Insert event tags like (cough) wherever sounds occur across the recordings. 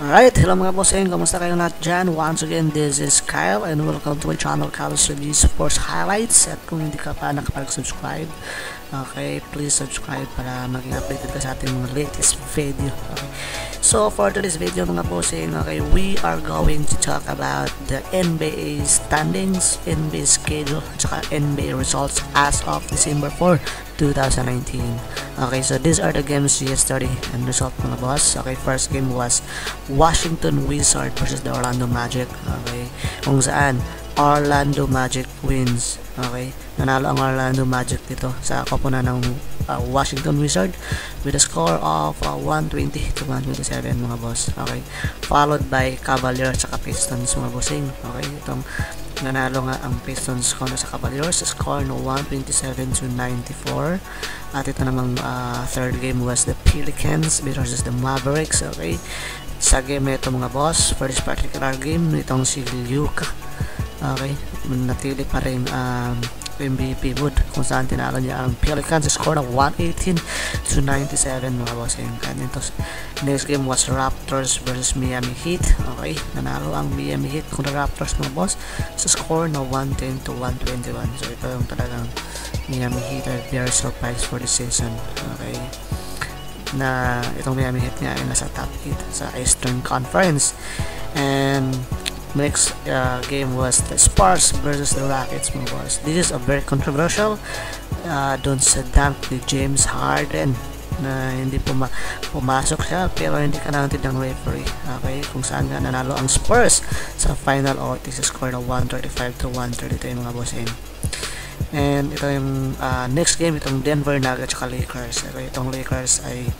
Alright, hello mga bossing, kamusta kayo lahat dyan? Once again, this is Kyle and welcome to my channel, Kyle's Review Sports Highlights at kung hindi ka pa nakapag-subscribe okay, please subscribe para maging updated ka sa ating mga latest video okay. So, for today's video mga bossing, okay, we are going to talk about the NBA standings, NBA schedule, at NBA results as of December 4, 2019 Okay, so these are the games yesterday and result mga boss. Okay, first game was Washington Wizards versus the Orlando Magic. Okay, kung saan Orlando Magic wins. Okay, nanalo ang Orlando Magic dito sa koponan ng uh, Washington Wizard with a score of uh, 120 to 127 mga boss. Okay, followed by Cavaliers at Pistons mga bossing. Okay, itong nanalo nga ang Pistons ko sa Cavaliers score no 127 to 94 at ito namang uh, third game was the Pelicans versus the Mavericks. Okay. Sa game ito mga boss for this particular game itong si Luka. Okay. Natili pa rin um, MVP Wood kung saan tinalo niya ang Pelicans score na 118 to 97 mga bossing and ito next game was Raptors versus Miami Heat. Okay nanalo ang Miami Heat kung Raptors mga boss sa score na 110 to 121 so ito yung talagang Miami Heat are very surprised for the season. Okay na itong Miami Heat nga ay nasa top 8 sa Eastern Conference. And next uh, game was the Spurs versus the Rockets boss. This is a very controversial uh, doon sa dunk ni James Harden. Na hindi puma pumasok siya pero hindi ka counted ng referee. Okay kung saan nga nanalo ang Spurs sa final. OT sa score na 135 to 133 mga bossing and ito yung uh, next game itong Denver Nuggets at Lakers. Okay, itong Lakers ay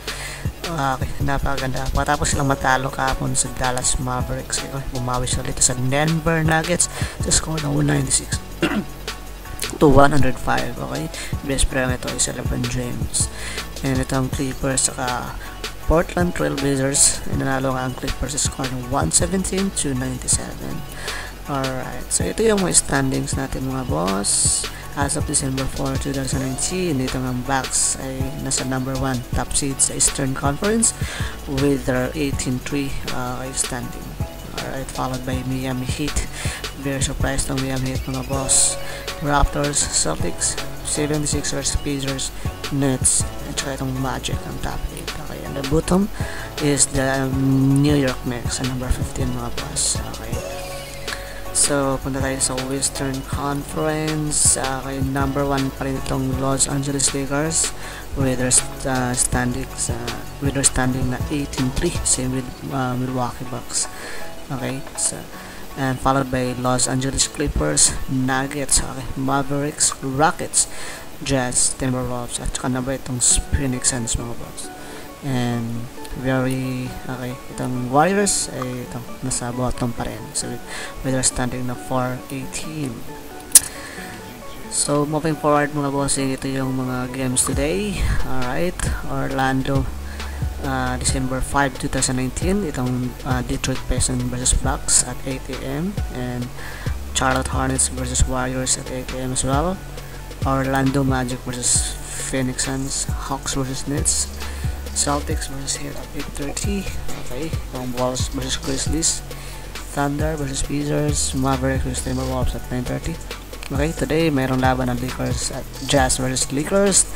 uh, napakaganda. Matapos silang matalo kahapon sa Dallas Mavericks. Okay, bumawi sila dito sa Denver Nuggets sa score na 196 (clears throat) to 105 okay? Best player nito is LeBron James. And itong Clippers saka Portland Trail Blazers. Nanalo nga ang Clippers sa score ng 117 to 97 alright. So ito yung mga standings natin mga boss as of December 4, 2019 dito nga Bucks ay nasa number 1 top seed sa Eastern Conference with their 18-3 uh, standing. Alright followed by Miami Heat. Very surprised ng Miami Heat mga boss. Raptors, Celtics 76ers, Pacers Nets at saka itong Magic ang top 8 okay and the bottom is the New York Knicks number 15 mga boss. Okay So, punta tayo sa Western Conference. Okay, number 1 pa rin itong Los Angeles Lakers with their uh, standings uh, with their standing na 18-3 same with uh, Milwaukee Bucks. Okay, so and followed by Los Angeles Clippers, Nuggets, okay, Mavericks, Rockets, Jazz, Timberwolves, at saka number itong Phoenix Suns mga boss. And very, okay, itong Warriors ay itong nasa bottom pa rin. So, with their standing na 4-18. So, moving forward mga bossing, ito yung mga games today. Alright, Orlando uh, December 5, 2019 itong uh, Detroit Pistons versus Bucks at 8am and Charlotte Hornets versus Warriors at 8am as well Orlando Magic versus Phoenix Suns Hawks versus Nets Celtics versus Heat at 8.30 okay Bulls versus Grizzlies Thunder versus Pacers. Mavericks versus Timberwolves at 9.30 okay today mayroong laban ng Lakers at Jazz versus Lakers.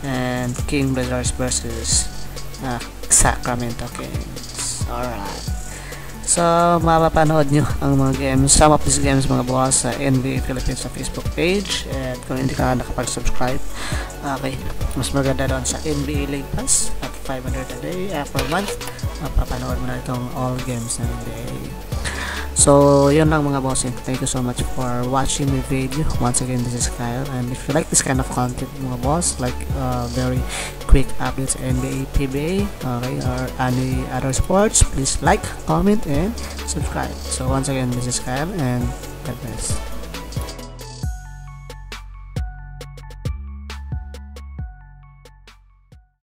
And King Blazers versus uh, Sacramento Kings. Alright. So, mapapanood nyo (laughs) ang mga games, some of these games mga boss sa NBA Philippines sa Facebook page. And kung hindi ka nakapag-subscribe okay, mas maganda doon sa NBA League Pass 500 a day uh, per month mapapanood mo na itong all games ng NBA So, yun lang mga bossing. Thank you so much for watching my video. Once again, this is Kyle. And if you like this kind of content mga boss, like uh, very quick updates NBA, PBA, okay, or any other sports, please like, comment, and subscribe. So, once again, this is Kyle, and God bless.